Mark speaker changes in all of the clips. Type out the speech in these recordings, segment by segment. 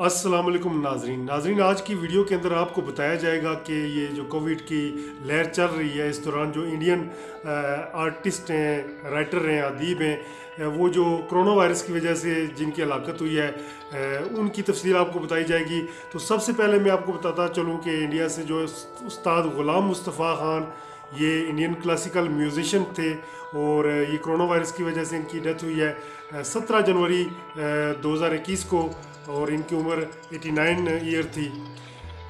Speaker 1: वालेकुम नाजरीन। नाजरीन, आज की वीडियो के अंदर आपको बताया जाएगा कि ये जो कोविड की लहर चल रही है, इस दौरान जो इंडियन आर्टिस्ट हैं, राइटर हैं, अदीब हैं वो जो कोरोना वायरस की वजह से जिनकी हलाकत हुई है उनकी तफसील आपको बताई जाएगी। तो सबसे पहले मैं आपको बताता चलूँ कि इंडिया से जो उस्ताद ग़ुलाम मुस्तफ़ा ख़ान, ये इंडियन क्लासिकल म्यूज़िशन थे और ये कोरोना वायरस की वजह से इनकी डेथ हुई है सत्रह जनवरी 2021 को। और इनकी उम्र 89 ईयर थी।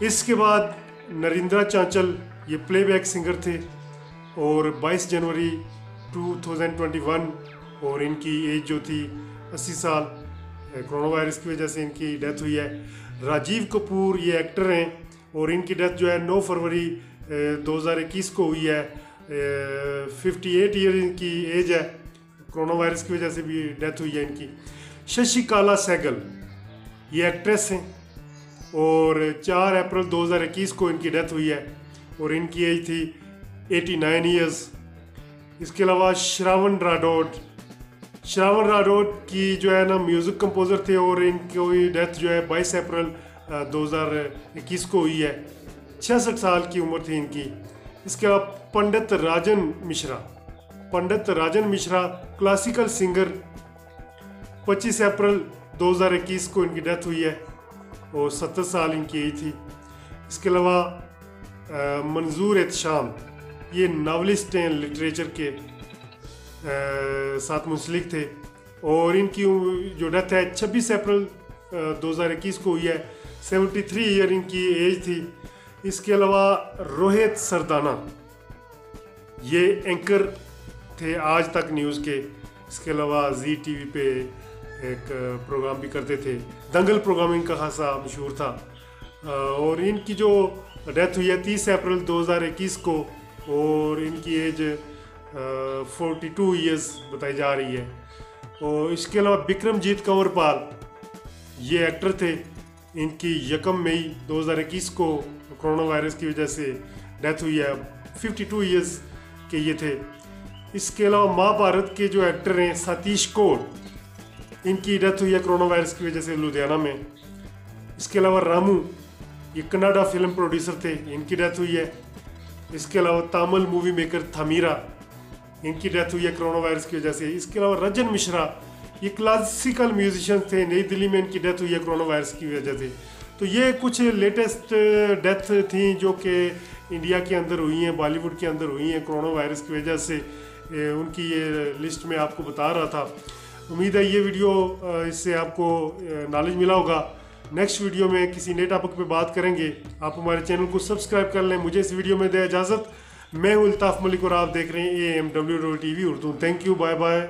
Speaker 1: इसके बाद नरिंद्रा चांचल, ये प्लेबैक सिंगर थे और 22 जनवरी 2021 और इनकी एज जो थी 80 साल कोरोना वायरस की वजह से इनकी डेथ हुई है। राजीव कपूर ये एक्टर हैं और इनकी डेथ जो है 9 फरवरी 2021 को हुई है। 58 ईयर इनकी एज है। कोरोना वायरस की वजह से भी डेथ हुई है इनकी। शशि काला सैगल ये एक्ट्रेस हैं। और 4 अप्रैल 2021 को इनकी डेथ हुई है। और इनकी एज थी 89 इयर्स इसके अलावा श्रावण राडोड श्रावण राडोड की जो है ना म्यूज़िक कंपोज़र थे और इनकी डेथ जो है 22 अप्रैल 2021 को हुई है। छियासठ साल की उम्र थी इनकी। इसके अलावा पंडित राजन मिश्रा। पंडित राजन मिश्रा क्लासिकल सिंगर 25 अप्रैल 2021 को इनकी डेथ हुई है और सत्तर साल इनकी एज थी। इसके अलावा मंजूर एहतशाम ये नावलिस्ट हैं लिटरेचर के आ, साथ मुंसलिक थे और इनकी जो डेथ है 26 अप्रैल 2021 को हुई है। 73 ईयर इनकी एज थी। इसके अलावा रोहित सरदाना ये एंकर थे आज तक न्यूज़ के। इसके अलावा जी टीवी पे एक प्रोग्राम भी करते थे। दंगल प्रोग्राम का खासा मशहूर था। और इनकी जो डेथ हुई है तीस अप्रैल 2021 को, और इनकी एज फोर्टी टू ईयर्स बताई जा रही है। और इसके अलावा विक्रमजीत कंवरपाल ये एक्टर थे। इनकी यकम मई 2021 को कोरोना वायरस की वजह से डेथ हुई है। 52 ईयर्स के ये थे। इसके अलावा महाभारत के जो एक्टर हैं, सतीश कोल इनकी डेथ हुई है कोरोना वायरस की वजह से लुधियाना में। इसके अलावा रामू, ये कनाडा फ़िल्म प्रोड्यूसर थे, इनकी डेथ हुई है। इसके अलावा तामिल मूवी मेकर थमीरा, इनकी डेथ हुई है कोरोना वायरस की वजह से। इसके अलावा रजन मिश्रा, ये क्लासिकल म्यूजिशियन थे, नई दिल्ली में इनकी डेथ हुई है कोरोना वायरस की वजह से। तो ये कुछ लेटेस्ट डेथ थी जो कि इंडिया के अंदर हुई हैं, बॉलीवुड के अंदर हुई हैं कोरोना वायरस की वजह से। उनकी ये लिस्ट में आपको बता रहा था। उम्मीद है ये वीडियो इससे आपको नॉलेज मिला होगा। नेक्स्ट वीडियो में किसी नए टॉपिक पे बात करेंगे। आप हमारे चैनल को सब्सक्राइब कर लें। मुझे इस वीडियो में दे इजाज़त। मैं हूँ अल्ताफ़ मलिक और आप देख रहे हैं A M W T V Urdu. Thank you bye bye